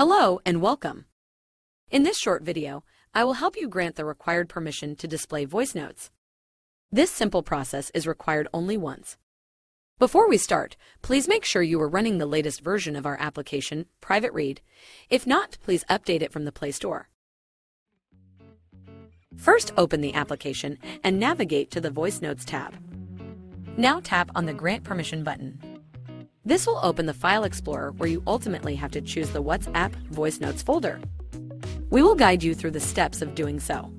Hello and welcome. In this short video, I will help you grant the required permission to display voice notes. This simple process is required only once. Before we start, please make sure you are running the latest version of our application, Private Read. If not, please update it from the Play Store. First, open the application and navigate to the Voice Notes tab. Now tap on the Grant Permission button. This will open the File Explorer where you ultimately have to choose the WhatsApp Voice Notes folder. We will guide you through the steps of doing so.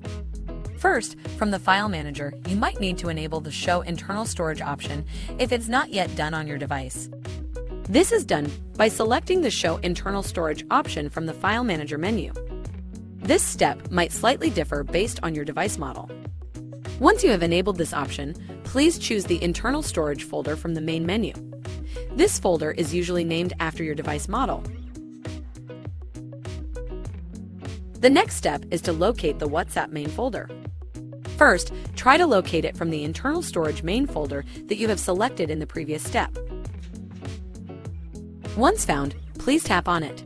First, from the File Manager, you might need to enable the Show Internal Storage option if it's not yet done on your device. This is done by selecting the Show Internal Storage option from the File Manager menu. This step might slightly differ based on your device model. Once you have enabled this option, please choose the Internal Storage folder from the main menu. This folder is usually named after your device model. The next step is to locate the WhatsApp main folder. First, try to locate it from the internal storage main folder that you have selected in the previous step. Once found, please tap on it.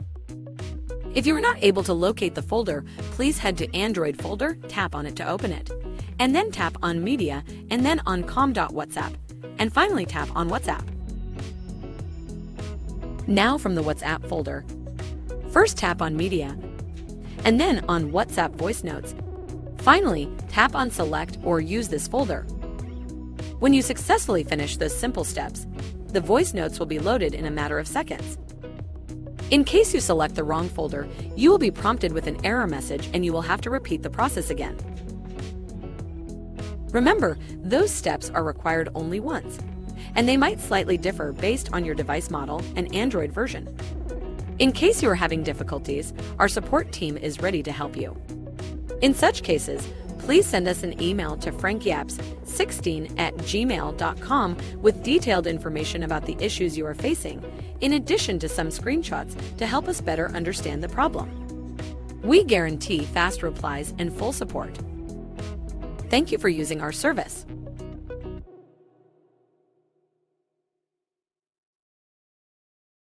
If you are not able to locate the folder, please head to Android folder, tap on it to open it, and then tap on Media, and then on com.whatsapp, and finally tap on WhatsApp. Now from the WhatsApp folder, first tap on Media, and then on WhatsApp Voice Notes. Finally, tap on Select or Use this folder. When you successfully finish those simple steps, the voice notes will be loaded in a matter of seconds. In case you select the wrong folder, you will be prompted with an error message and you will have to repeat the process again. Remember, those steps are required only once and they might slightly differ based on your device model and Android version. In case you are having difficulties, our support team is ready to help you. In such cases, please send us an email to frankyaps16 at gmail.com with detailed information about the issues you are facing, in addition to some screenshots to help us better understand the problem. We guarantee fast replies and full support. Thank you for using our service.